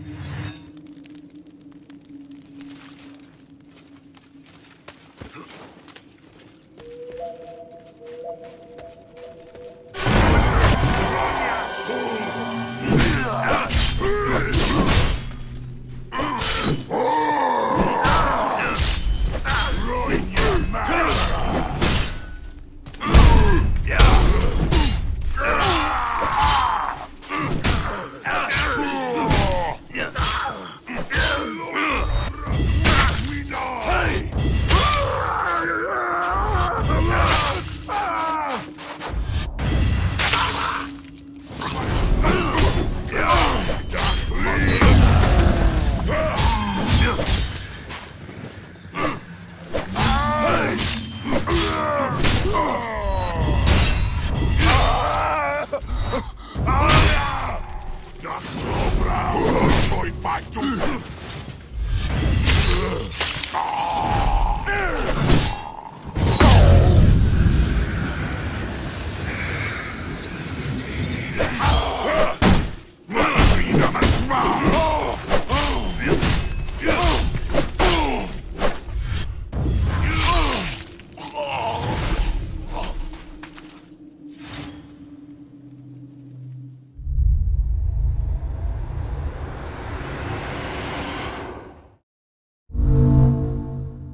Thank you. Destroy Factum!